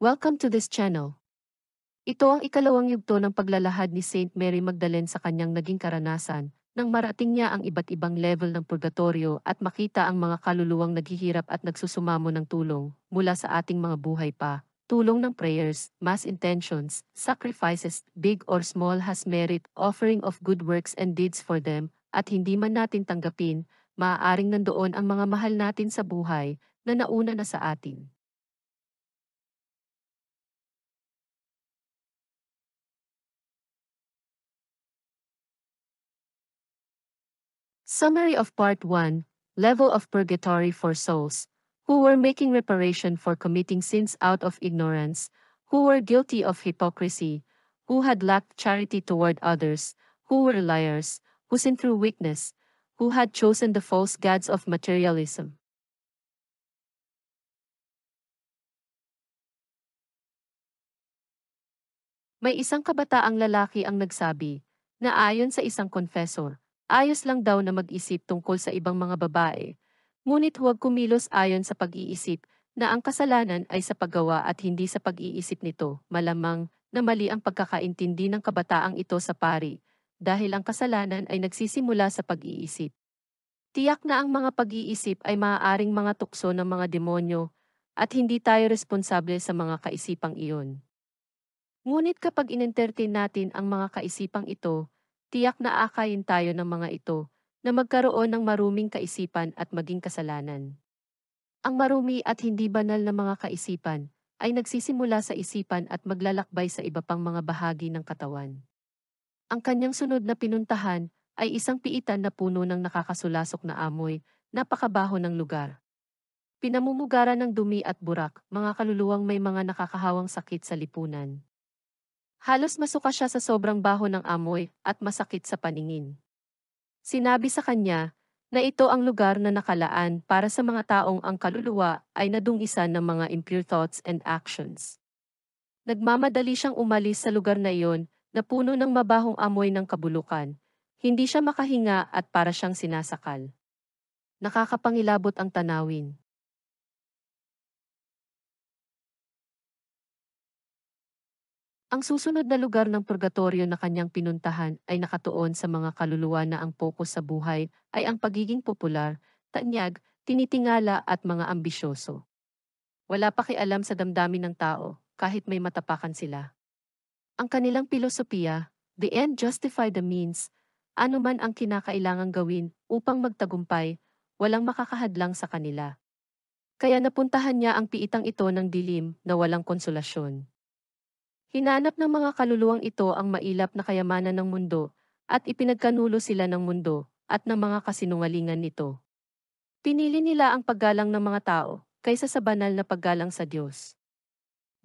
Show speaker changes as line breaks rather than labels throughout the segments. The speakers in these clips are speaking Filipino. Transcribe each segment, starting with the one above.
Welcome to this channel. Ito ang ikalawang yugto ng paglalahad ni Saint Mary Magdalene sa kanyang naging karanasan, nang marating niya ang iba't ibang level ng purgatorio at makita ang mga kaluluwang naghihirap at nagsusumamo ng tulong mula sa ating mga buhay pa. Tulong ng prayers, mass intentions, sacrifices, big or small has merit, offering of good works and deeds for them, at hindi man natin tanggapin, maaaring nandoon ang mga mahal natin sa buhay na nauna na sa atin. Summary of Part 1 Level of Purgatory for Souls who were making reparation for committing sins out of ignorance, who were guilty of hypocrisy, who had lacked charity toward others, who were liars, who sinned through weakness, who had chosen the false gods of materialism. May isang kabataang lalaki ang nagsabi, na ayon sa isang confessor, ayos lang daw na mag-isip tungkol sa ibang mga babae, ngunit huwag kumilos ayon sa pag-iisip na ang kasalanan ay sa paggawa at hindi sa pag-iisip nito, malamang na mali ang pagkakaintindi ng kabataang ito sa pari, dahil ang kasalanan ay nagsisimula sa pag-iisip. Tiyak na ang mga pag-iisip ay maaaring mga tukso ng mga demonyo, at hindi tayo responsable sa mga kaisipang iyon. Ngunit kapag inentertain natin ang mga kaisipang ito, tiyak na akayin tayo ng mga ito na magkaroon ng maruming kaisipan at maging kasalanan. Ang marumi at hindi banal na mga kaisipan ay nagsisimula sa isipan at maglalakbay sa iba pang mga bahagi ng katawan. Ang kanyang sunod na pinuntahan ay isang piitan na puno ng nakakasulasok na amoy, napakabaho ng lugar. Pinamumugara ng dumi at burak, mga kaluluwang may mga nakakahawang sakit sa lipunan. Halos masuka siya sa sobrang baho ng amoy at masakit sa paningin. Sinabi sa kanya na ito ang lugar na nakalaan para sa mga taong ang kaluluwa ay nadungisan ng mga impure thoughts and actions. Nagmamadali siyang umalis sa lugar na iyon na puno ng mabahong amoy ng kabulukan. Hindi siya makahinga at para siyang sinasakal. Nakakapangilabot ang tanawin. Ang susunod na lugar ng purgatorio na kanyang pinuntahan ay nakatuon sa mga kaluluwa na ang pokus sa buhay ay ang pagiging popular, tanyag, tinitingala at mga ambisyoso. Wala pa kialam sa damdamin ng tao, kahit may matapakan sila. Ang kanilang pilosopiya, the end justify the means, ano man ang kinakailangang gawin upang magtagumpay, walang makakahadlang sa kanila. Kaya napuntahan niya ang piitang ito ng dilim na walang konsolasyon. Hinanap ng mga kaluluwang ito ang mailap na kayamanan ng mundo, at ipinagkanulo sila ng mundo, at ng mga kasinungalingan nito. Pinili nila ang paggalang ng mga tao, kaysa sa banal na paggalang sa Diyos.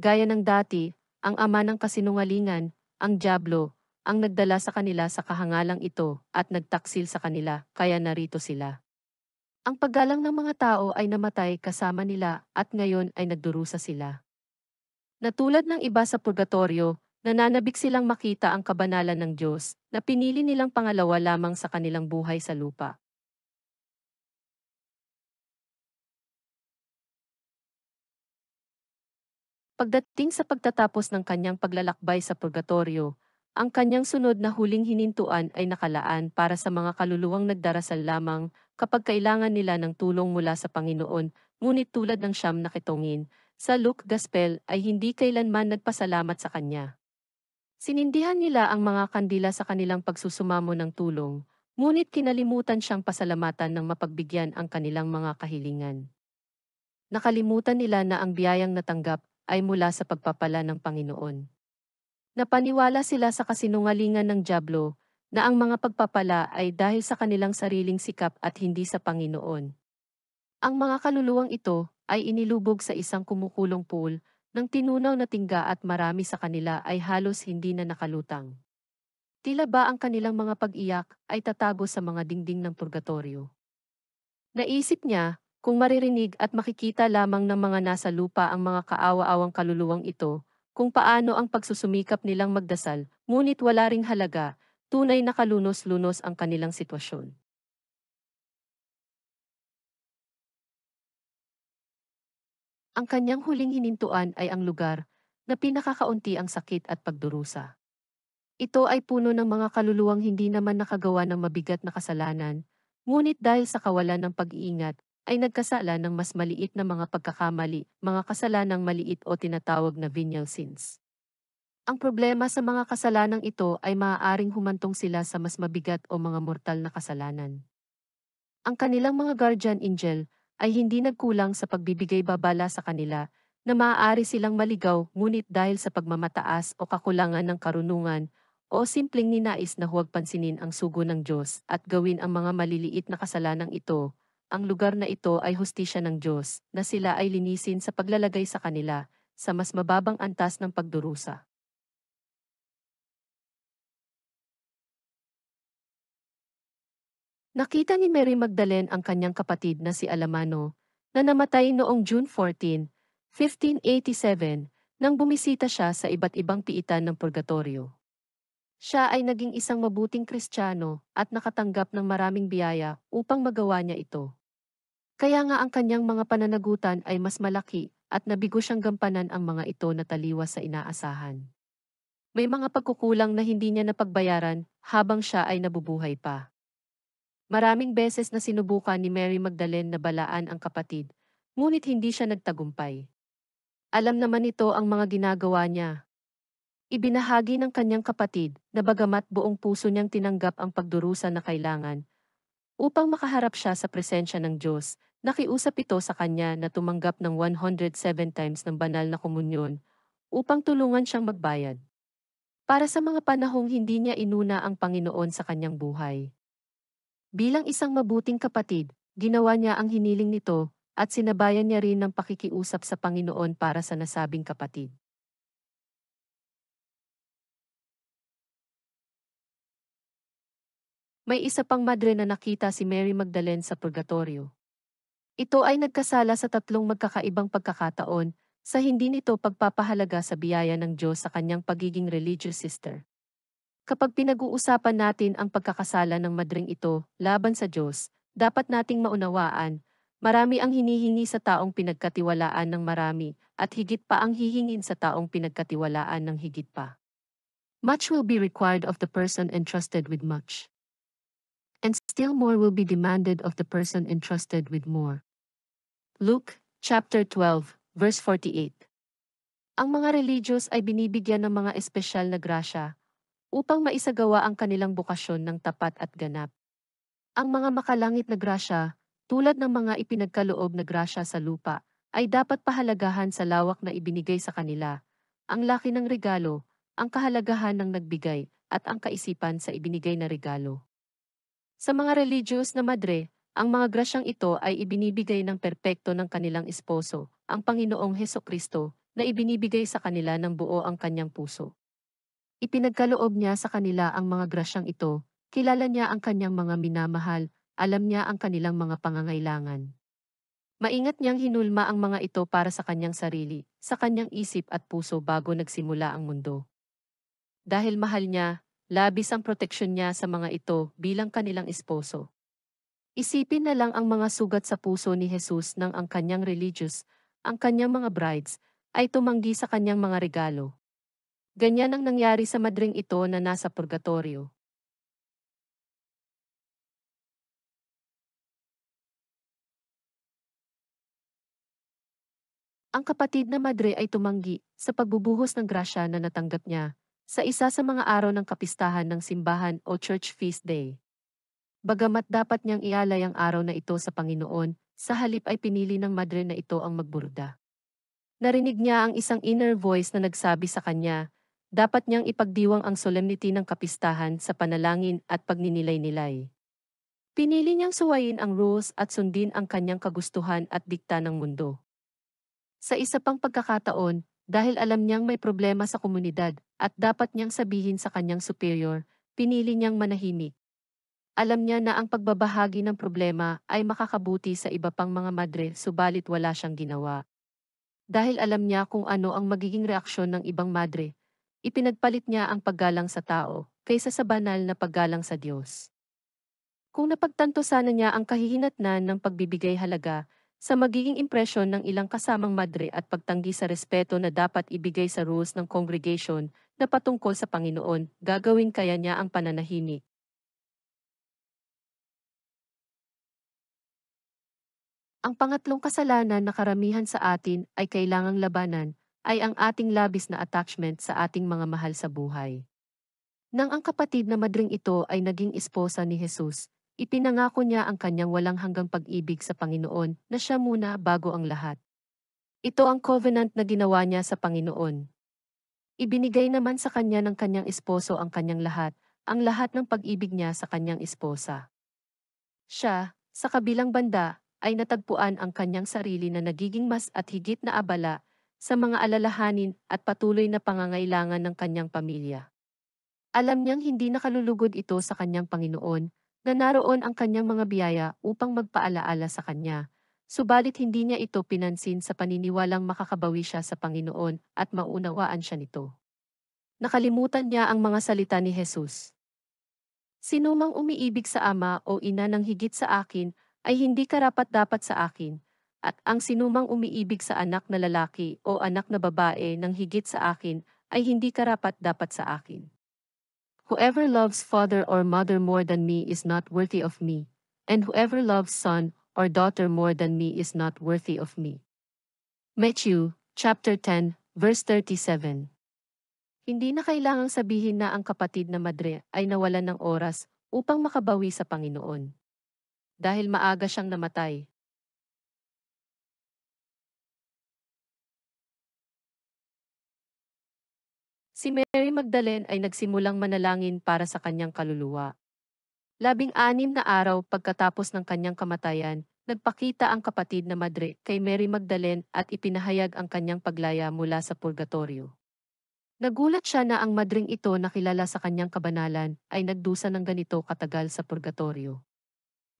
Gaya ng dati, ang ama ng kasinungalingan, ang Diablo, ang nagdala sa kanila sa kahangalang ito at nagtaksil sa kanila, kaya narito sila. Ang paggalang ng mga tao ay namatay kasama nila at ngayon ay nagdurusa sila. Na tulad ng iba sa purgatorio, nananabik silang makita ang kabanalan ng Diyos na pinili nilang pangalawa lamang sa kanilang buhay sa lupa. Pagdating sa pagtatapos ng kanyang paglalakbay sa purgatorio, ang kanyang sunod na huling hinintuan ay nakalaan para sa mga kaluluwang nagdarasal lamang kapag kailangan nila ng tulong mula sa Panginoon, ngunit tulad ng siyam na kitongin, sa Luke Gospel ay hindi kailanman nagpasalamat sa kanya. Sinindihan nila ang mga kandila sa kanilang pagsusumamo ng tulong, ngunit kinalimutan siyang pasalamatan ng mapagbigyan ang kanilang mga kahilingan. Nakalimutan nila na ang biyayang natanggap ay mula sa pagpapala ng Panginoon. Napaniwala sila sa kasinungalingan ng Diablo na ang mga pagpapala ay dahil sa kanilang sariling sikap at hindi sa Panginoon. Ang mga kaluluwang ito ay inilubog sa isang kumukulong pool, nang tinunaw na tingga at marami sa kanila ay halos hindi na nakalutang. Tila ba ang kanilang mga pag-iyak ay tatago sa mga dingding ng purgatorio? Naisip niya, kung maririnig at makikita lamang ng mga nasa lupa ang mga kaawa-awang kaluluwang ito, kung paano ang pagsusumikap nilang magdasal, ngunit wala ring halaga, tunay na kalunos-lunos ang kanilang sitwasyon. Ang kanyang huling hinintuan ay ang lugar na pinakakaunti ang sakit at pagdurusa. Ito ay puno ng mga kaluluwang hindi naman nakagawa ng mabigat na kasalanan, ngunit dahil sa kawalan ng pag-iingat, ay nagkasala ng mas maliit na mga pagkakamali, mga kasalanang maliit o tinatawag na venial sins. Ang problema sa mga kasalanang ito ay maaaring humantong sila sa mas mabigat o mga mortal na kasalanan. Ang kanilang mga guardian angel ay hindi nagkulang sa pagbibigay babala sa kanila na maaari silang maligaw ngunit dahil sa pagmamataas o kakulangan ng karunungan o simpleng ninais na huwag pansinin ang sugo ng Diyos at gawin ang mga maliliit na kasalanang ito, ang lugar na ito ay hustisya ng Diyos na sila ay linisin sa paglalagay sa kanila sa mas mababang antas ng pagdurusa. Nakita ni Mary Magdalene ang kanyang kapatid na si Alamano, na namatay noong June 14, 1587, nang bumisita siya sa iba't ibang piitan ng purgatorio. Siya ay naging isang mabuting kristyano at nakatanggap ng maraming biyaya upang magawa niya ito. Kaya nga ang kanyang mga pananagutan ay mas malaki at nabigo siyang gampanan ang mga ito na taliwas sa inaasahan. May mga pagkukulang na hindi niya napagbayaran habang siya ay nabubuhay pa. Maraming beses na sinubukan ni Mary Magdalene na balaan ang kapatid, ngunit hindi siya nagtagumpay. Alam naman ito ang mga ginagawa niya, Ibinahagi ng kanyang kapatid na bagamat buong puso niyang tinanggap ang pagdurusa na kailangan, upang makaharap siya sa presensya ng Diyos, nakiusap ito sa kanya na tumanggap ng 107 times ng banal na komunyon upang tulungan siyang magbayad. Para sa mga panahong hindi niya inuna ang Panginoon sa kanyang buhay. Bilang isang mabuting kapatid, ginawa niya ang hiniling nito at sinabayan niya rin ng pakikiusap sa Panginoon para sa nasabing kapatid. May isa pang madre na nakita si Mary Magdalene sa purgatorio. Ito ay nagkasala sa tatlong magkakaibang pagkakataon sa hindi nito pagpapahalaga sa biyaya ng Diyos sa kanyang pagiging religious sister. Kapag pinag-uusapan natin ang pagkakasala ng madring ito laban sa Diyos, dapat nating maunawaan, marami ang hinihingi sa taong pinagkatiwalaan ng marami at higit pa ang hihingin sa taong pinagkatiwalaan ng higit pa. Much will be required of the person entrusted with much and still more will be demanded of the person entrusted with more. Luke, chapter 12, verse 48. Ang mga religious ay binibigyan ng mga espesyal na grasya upang maisagawa ang kanilang bukasyon ng tapat at ganap. Ang mga makalangit na grasya, tulad ng mga ipinagkaloob na grasya sa lupa, ay dapat pahalagahan sa lawak na ibinigay sa kanila, ang laki ng regalo, ang kahalagahan ng nagbigay, at ang kaisipan sa ibinigay na regalo. Sa mga religious na madre, ang mga grasyang ito ay ibinibigay ng perpekto ng kanilang esposo, ang Panginoong Heso Kristo, na ibinibigay sa kanila ng buo ang kanyang puso. Ipinagkaloob niya sa kanila ang mga grasyang ito, kilala niya ang kanyang mga minamahal, alam niya ang kanilang mga pangangailangan. Maingat niyang hinulma ang mga ito para sa kanyang sarili, sa kanyang isip at puso bago nagsimula ang mundo. Dahil mahal niya, Labis ang proteksyon niya sa mga ito bilang kanilang esposo. Isipin na lang ang mga sugat sa puso ni Jesus nang ang kanyang religious, ang kanyang mga brides, ay tumanggi sa kanyang mga regalo. Ganyan ang nangyari sa madring ito na nasa purgatorio. Ang kapatid na madre ay tumanggi sa pagbubuhos ng grasya na natanggap niya sa isa sa mga araw ng kapistahan ng simbahan o church feast day. Bagamat dapat niyang ialay ang araw na ito sa Panginoon, sa halip ay pinili ng madre na ito ang magburda. Narinig niya ang isang inner voice na nagsabi sa kanya, dapat niyang ipagdiwang ang solemnity ng kapistahan sa panalangin at pagninilay-nilay. Pinili niyang suwayin ang rules at sundin ang kanyang kagustuhan at dikta ng mundo. Sa isa pang pagkakataon, dahil alam niyang may problema sa komunidad at dapat niyang sabihin sa kanyang superior, pinili niyang manahimik. Alam niya na ang pagbabahagi ng problema ay makakabuti sa iba pang mga madre subalit wala siyang ginawa. Dahil alam niya kung ano ang magiging reaksyon ng ibang madre, ipinagpalit niya ang paggalang sa tao kaysa sa banal na paggalang sa Diyos. Kung napagtanto sana niya ang kahihinatnan ng pagbibigay halaga sa magiging impresyon ng ilang kasamang madre at pagtanggi sa respeto na dapat ibigay sa rules ng congregation na patungkol sa Panginoon, gagawin kaya niya ang pananahimik. Ang pangatlong kasalanan na karamihan sa atin ay kailangang labanan ay ang ating labis na attachment sa ating mga mahal sa buhay. Nang ang kapatid na madring ito ay naging esposa ni Jesus, ipinangako niya ang kanyang walang hanggang pag-ibig sa Panginoon na siya muna bago ang lahat. Ito ang covenant na ginawa niya sa Panginoon. Ibinigay naman sa kanya ng kanyang esposo ang kanyang lahat, ang lahat ng pag-ibig niya sa kanyang esposa. Siya, sa kabilang banda, ay natagpuan ang kanyang sarili na nagiging mas at higit na abala sa mga alalahanin at patuloy na pangangailangan ng kanyang pamilya. Alam niyang hindi nakalulugod ito sa kanyang Panginoon, na naroon ang kanyang mga biyaya upang magpaalaala sa kanya, subalit hindi niya ito pinansin sa paniniwalang makakabawi siya sa Panginoon at maunawaan siya nito. Nakalimutan niya ang mga salita ni Jesus. Sinumang umiibig sa ama o ina ng higit sa akin ay hindi karapat-dapat sa akin, at ang sinumang umiibig sa anak na lalaki o anak na babae ng higit sa akin ay hindi karapat-dapat sa akin. Whoever loves father or mother more than me is not worthy of me, and whoever loves son or daughter more than me is not worthy of me. Matthew, chapter 10, verse 37. Hindi na kailangang sabihin na ang kapatid na madre ay nawalan ng oras upang makabawi sa Panginoon. Dahil maaga siyang namatay, Si Mary Magdalene ay nagsimulang manalangin para sa kanyang kaluluwa. Labing-anim na araw pagkatapos ng kanyang kamatayan, nagpakita ang kapatid na madre kay Mary Magdalene at ipinahayag ang kanyang paglaya mula sa purgatorio. Nagulat siya na ang madring ito na kilala sa kanyang kabanalan ay nagdusa ng ganito katagal sa purgatorio.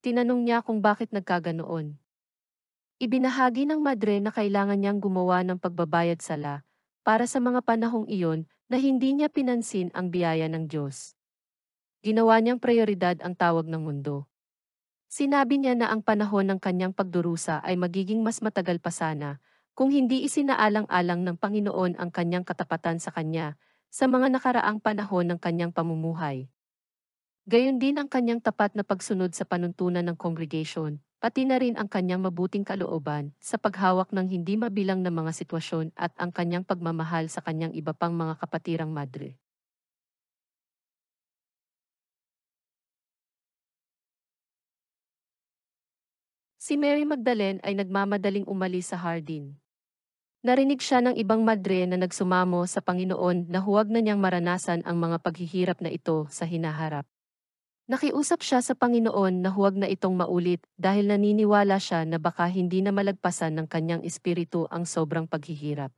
Tinanong niya kung bakit nagkaganoon. Ibinahagi ng madre na kailangan niyang gumawa ng pagbabayad sala para sa mga panahong iyon na hindi niya pinansin ang biyaya ng Diyos. Ginawa niyang prioridad ang tawag ng mundo. Sinabi niya na ang panahon ng kanyang pagdurusa ay magiging mas matagal pa sana kung hindi isinaalang-alang ng Panginoon ang kanyang katapatan sa kanya sa mga nakaraang panahon ng kanyang pamumuhay. Gayon din ang kanyang tapat na pagsunod sa panuntunan ng congregation, pati na rin ang kanyang mabuting kalooban sa paghawak ng hindi mabilang na mga sitwasyon at ang kanyang pagmamahal sa kanyang iba pang mga kapatirang madre. Si Mary Magdalene ay nagmamadaling umalis sa Hardin. Narinig siya ng ibang madre na nagsumamo sa Panginoon na huwag na niyang maranasan ang mga paghihirap na ito sa hinaharap. Nakiusap siya sa Panginoon na huwag na itong maulit dahil naniniwala siya na baka hindi na malagpasan ng kanyang espiritu ang sobrang paghihirap.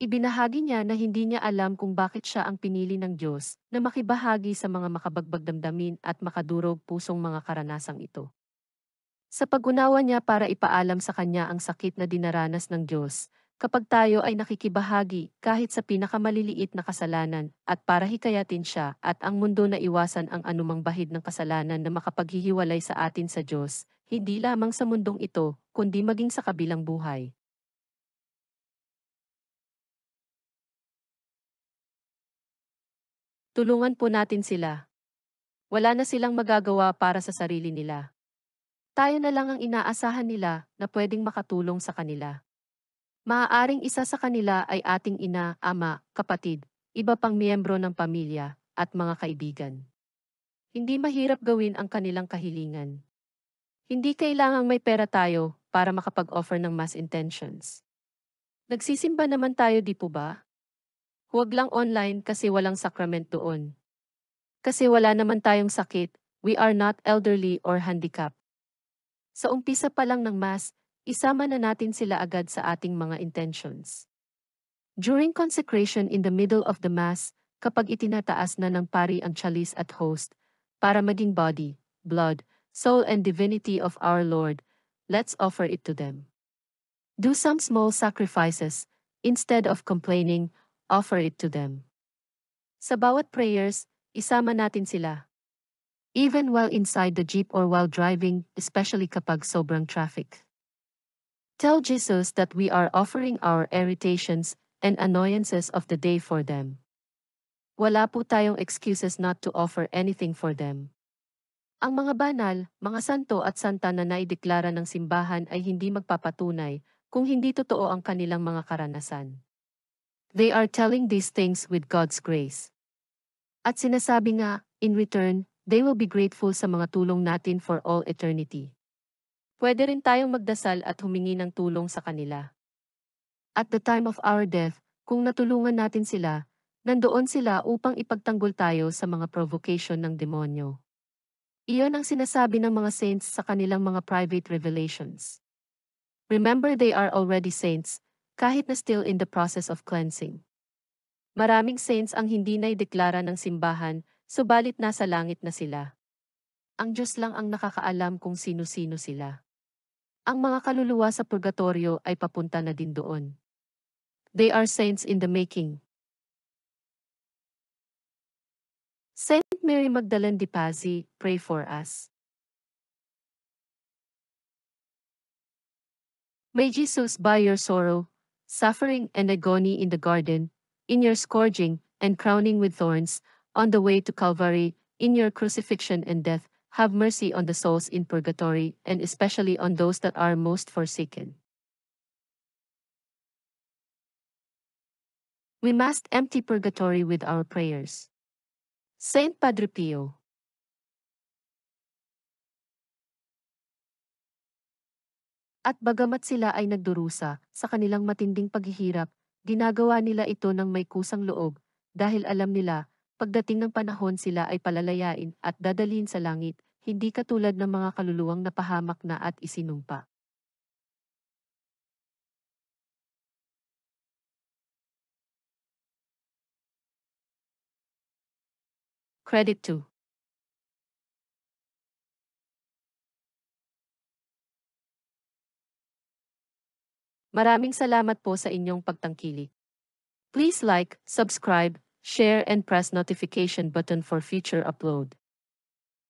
Ibinahagi niya na hindi niya alam kung bakit siya ang pinili ng Diyos na makibahagi sa mga makabagbag damdamin at makadurog pusong mga karanasang ito. Sa pagunawa niya para ipaalam sa kanya ang sakit na dinaranas ng Diyos, kapag tayo ay nakikibahagi kahit sa pinakamaliliit na kasalanan at para hikayatin siya at ang mundo na iwasan ang anumang bahid ng kasalanan na makapaghihiwalay sa atin sa Diyos, hindi lamang sa mundong ito, kundi maging sa kabilang buhay. Tulungan po natin sila. Wala na silang magagawa para sa sarili nila. Tayo na lang ang inaasahan nila na pwedeng makatulong sa kanila. Maaaring isa sa kanila ay ating ina, ama, kapatid, iba pang miyembro ng pamilya, at mga kaibigan. Hindi mahirap gawin ang kanilang kahilingan. Hindi kailangang may pera tayo para makapag-offer ng mass intentions. Nagsisimba naman tayo di po ba? Huwag lang online kasi walang sacrament doon. Kasi wala naman tayong sakit, we are not elderly or handicapped. Sa umpisa pa lang ng mass, isama na natin sila agad sa ating mga intentions. During consecration in the middle of the Mass, kapag itinataas na ng pari ang chalice at host, para maging body, blood, soul and divinity of our Lord, let's offer it to them. Do some small sacrifices, instead of complaining, offer it to them. Sa bawat prayers, isama natin sila. Even while inside the jeep or while driving, especially kapag sobrang traffic. Tell Jesus that we are offering our irritations and annoyances of the day for them. Wala po tayong excuses not to offer anything for them. Ang mga banal, mga santo at santa na naideklara ng simbahan ay hindi magpapatunay kung hindi totoo ang kanilang mga karanasan. They are telling these things with God's grace. At sinasabi nga, in return, they will be grateful sa mga tulong natin for all eternity. Pwede rin tayong magdasal at humingi ng tulong sa kanila. At the time of our death, kung natulungan natin sila, nandoon sila upang ipagtanggol tayo sa mga provocation ng demonyo. Iyon ang sinasabi ng mga saints sa kanilang mga private revelations. Remember they are already saints, kahit na still in the process of cleansing. Maraming saints ang hindi na ideklara ng simbahan, subalit nasa langit na sila. Ang Diyos lang ang nakakaalam kung sino-sino sila. Ang mga kaluluwa sa purgatorio ay papunta na din doon. They are saints in the making. Saint Mary Magdalene de Pazzi, pray for us. May Jesus by your sorrow, suffering and agony in the garden, in your scourging and crowning with thorns, on the way to Calvary, in your crucifixion and death, have mercy on the souls in purgatory, and especially on those that are most forsaken. We must empty purgatory with our prayers. Saint Padre Pio At bagamat sila ay nagdurusa sa kanilang matinding paghihirap, ginagawa nila ito ng may kusang loob, dahil alam nila, pagdating ng panahon sila ay palalayain at dadalhin sa langit, hindi katulad ng mga kaluluwang napahamak na at isinumpa. Credit to Maraming salamat po sa inyong pagtangkilik. Please like, subscribe, share and press notification button for future upload.